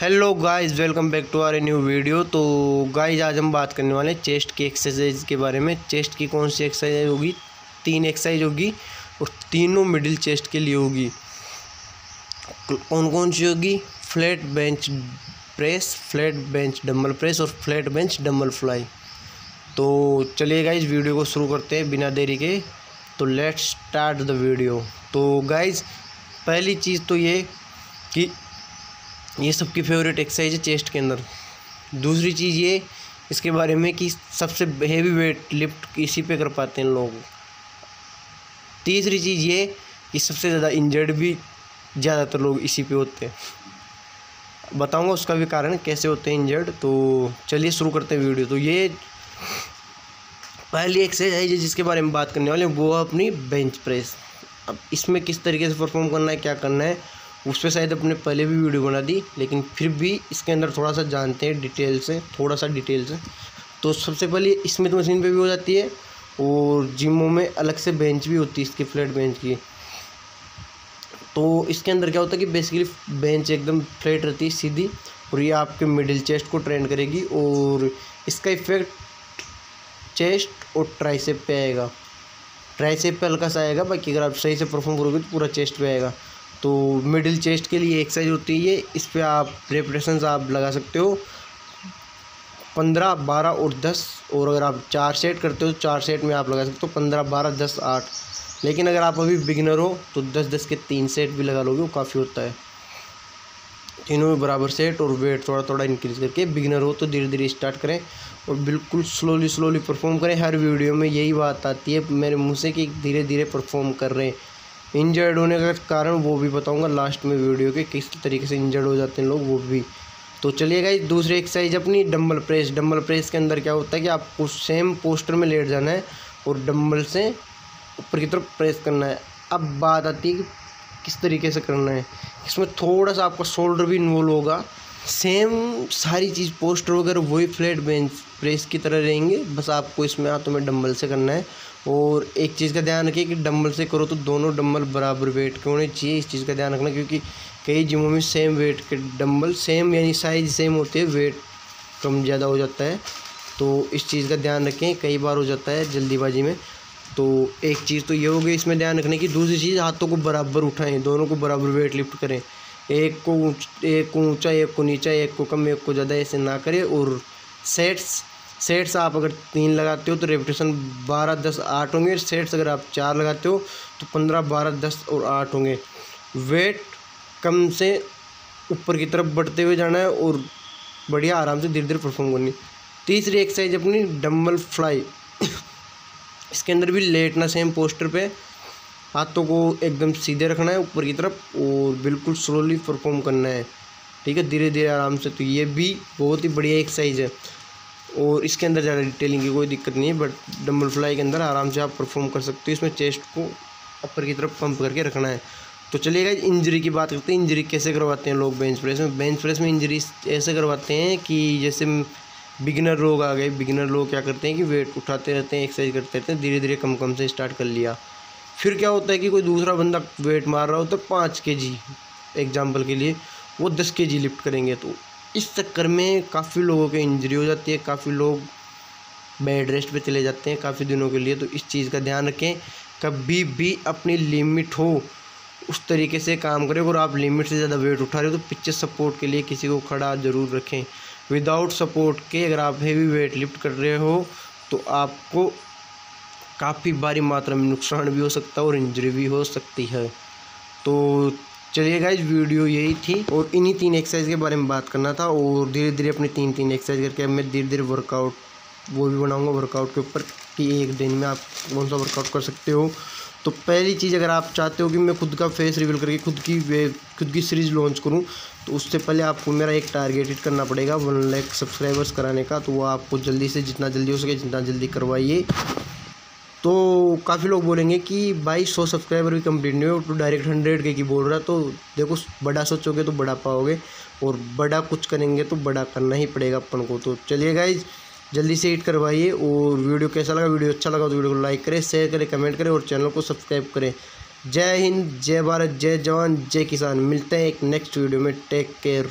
Hello guys welcome back to our a new video तो guys आज हम बात करने वाले हैं चेस्ट की एक्सरसाइज के बारे में। चेस्ट की कौन सी एक्सरसाइज होगी? तीन एक्सरसाइज होगी और तीनों मिडिल चेस्ट के लिए होगी। कौन कौन सी होगी? Flat bench press flat bench dumbbell press और फ्लैट बेंच डम्बल फ्लाई तो चलिए गाइज़ वीडियो को शुरू करते हैं बिना देरी के। तो लेट्स स्टार्ट द वीडियो तो गाइज़ पहली चीज़ तो ये कि ये सबकी फेवरेट एक्सरसाइज है चेस्ट के अंदर। दूसरी चीज़ ये, इसके बारे में कि सबसे हेवी वेट लिफ्ट इसी पे कर पाते हैं लोग। तीसरी चीज़ ये कि सबसे ज़्यादा इंजर्ड भी ज़्यादातर लोग इसी पे होते हैं। बताऊँगा उसका भी कारण कैसे होते हैं इंजर्ड तो चलिए शुरू करते हैं वीडियो तो ये पहली एक्सरसाइज है जिसके बारे में बात करने वाले वो है अपनी बेंच प्रेस अब इसमें किस तरीके से परफॉर्म करना है, क्या करना है उस पर शायद अपने पहले भी वीडियो बना दी, लेकिन फिर भी इसके अंदर थोड़ा सा जानते हैं डिटेल से थोड़ा सा डिटेल से तो सबसे पहले इसमें तो मशीन पे भी हो जाती है, और जिमों में अलग से बेंच भी होती है इसकी, फ्लैट बेंच की। तो इसके अंदर क्या होता है कि बेसिकली बेंच एकदम फ्लैट रहती है, सीधी, और ये आपके मिडिल चेस्ट को ट्रेंड करेगी, और इसका इफ़ेक्ट चेस्ट और ट्राइसेप पे आएगा। ट्राइसेप पे हल्का सा आएगा, बाकी अगर आप सही से परफॉर्म करोगे तो पूरा चेस्ट पे आएगा। तो मिडिल चेस्ट के लिए एक्सरसाइज होती है ये। इस पर आप रेपटेशन आप लगा सकते हो। पंद्रह, बारह और दस, और अगर आप चार सेट करते हो तो चार सेट में आप लगा सकते हो। पंद्रह, बारह, दस, आठ। लेकिन अगर आप अभी बिगनर हो तो दस दस के तीन सेट भी लगा लोगे, वो काफ़ी होता है। तीनों में बराबर सेट और वेट थोड़ा थोड़ा इंक्रीज करके बिगनर हो तो धीरे धीरे स्टार्ट करें। और बिल्कुल स्लोली स्लोली परफॉर्म करें। हर वीडियो में यही बात आती है। मेरे मुँह से कि धीरे धीरे परफॉर्म कर रहे हैं। इंजर्ड होने का कारण वो भी बताऊँगा लास्ट में वीडियो के किस तरीके से इंजर्ड हो जाते हैं लोग, वो भी। तो चलिए गाइज़ दूसरी एक्सरसाइज अपनी डम्बल प्रेस डम्बल प्रेस के अंदर क्या होता है कि आपको सेम पोस्टर में लेट जाना है और डम्बल से ऊपर की तरफ़ प्रेस करना है। अब बात आती है कि किस तरीके से करना है। इसमें थोड़ा सा आपका शोल्डर भी इन्वॉल्व होगा। सेम सारी चीज़, पोस्टर वगैरह वही फ्लैट बेंच, प्रेस की तरह रहेंगे। बस आपको इसमें हाथों में डम्बल से करना है। और एक चीज़ का ध्यान रखिए कि डम्बल से करो तो दोनों डम्बल बराबर वेट के होने चाहिए। इस चीज़ का ध्यान रखना, क्योंकि कई जिमों में सेम वेट के डम्बल सेम यानी साइज़ सेम होते हैं, वेट कम ज़्यादा हो जाता है। तो इस चीज़ का ध्यान रखें, कई बार हो जाता है जल्दीबाजी में। तो एक चीज़ तो ये हो गई, इसमें ध्यान रखने की। दूसरी चीज़, हाथों को बराबर उठाएँ, दोनों को बराबर वेट लिफ्ट करें। एक को एक को ऊँचा, एक को नीचा, एक को कम, एक को ज़्यादा, ऐसे ना करें। और सेट्स सेट्स आप अगर तीन लगाते हो तो रेपिटेशन बारह, दस, आठ होंगे। सेट्स अगर आप चार लगाते हो तो पंद्रह, बारह, दस और आठ होंगे। वेट कम से ऊपर की तरफ़ बढ़ते हुए जाना है और बढ़िया आराम से धीरे धीरे परफॉर्म करनी। तीसरी एक्सरसाइज अपनी डम्बल फ्लाई इसके अंदर भी लेटना सेम पोस्टर पे हाथों को एकदम सीधे रखना है, ऊपर की तरफ़, और बिल्कुल स्लोली परफॉर्म करना है। ठीक है धीरे धीरे आराम से। तो ये भी बहुत ही बढ़िया एक्सरसाइज है। और इसके अंदर ज़्यादा डिटेलिंग की कोई दिक्कत नहीं है बट डम्बल फ्लाई के अंदर आराम से आप परफॉर्म कर सकते हो। इसमें चेस्ट को अपर की तरफ़ पंप करके रखना है। तो चलिएगा इंजरी की बात करते हैं। इंजरी कैसे करवाते हैं लोग बेंच प्रेस में? बेंच प्रेस में इंजरी ऐसे करवाते हैं कि जैसे बिगिनर लोग आ गए। बिगिनर लोग क्या करते हैं कि वेट उठाते रहते हैं एक्सरसाइज करते रहते हैं। धीरे धीरे कम कम से स्टार्ट कर लिया। फिर क्या होता है कि कोई दूसरा बंदा वेट मार रहा हो तो पाँच के जी एग्ज़ाम्पल के लिए, वो दस के जी लिफ्ट करेंगे तो इस चक्कर में काफ़ी लोगों की इंजरी हो जाती है, काफ़ी लोग बेड रेस्ट पे चले जाते हैं काफ़ी दिनों के लिए तो इस चीज़ का ध्यान रखें, कभी भी अपनी लिमिट हो, उस तरीके से काम करें अगर आप लिमिट से ज़्यादा वेट उठा रहे हो तो पिक्चर सपोर्ट के लिए किसी को खड़ा ज़रूर रखें। विदाउट सपोर्ट के अगर आप हेवी वेट लिफ्ट कर रहे हो तो आपको काफ़ी भारी मात्रा में नुकसान भी हो सकता है और इंजरी भी हो सकती है। तो चलिए गाइज़ वीडियो यही थी और इन्हीं तीन एक्सरसाइज के बारे में बात करना था और धीरे धीरे अपनी तीन तीन एक्सरसाइज करके मैं धीरे धीरे वर्कआउट वो भी बनाऊँगा वर्कआउट के ऊपर कि एक दिन में आप कौन सा वर्कआउट कर सकते हो। तो पहली चीज़ अगर आप चाहते हो कि मैं खुद का फेस रिवील करके खुद की खुद की सीरीज़ लॉन्च करूँ तो उससे पहले आपको मेरा एक टारगेट हिट करना पड़ेगा वन लैख सब्सक्राइबर्स कराने का तो वो आपको जल्दी से जितना जल्दी हो सके जितना जल्दी करवाइए। तो काफ़ी लोग बोलेंगे कि भाई सौ सब्सक्राइबर भी कंप्लीट नहीं हो तो डायरेक्ट हंड्रेड के की बोल रहा तो देखो बड़ा सोचोगे तो बड़ा पाओगे और बड़ा कुछ करेंगे तो बड़ा करना ही पड़ेगा अपन को। तो चलिए गाइज़ जल्दी से हिट करवाइए और वीडियो कैसा लगा, वीडियो अच्छा लगा तो वीडियो को लाइक करें शेयर करें कमेंट करें और चैनल को सब्सक्राइब करें। जय हिंद, जय भारत, जय जवान, जय किसान। मिलते हैं एक नेक्स्ट वीडियो में। Take care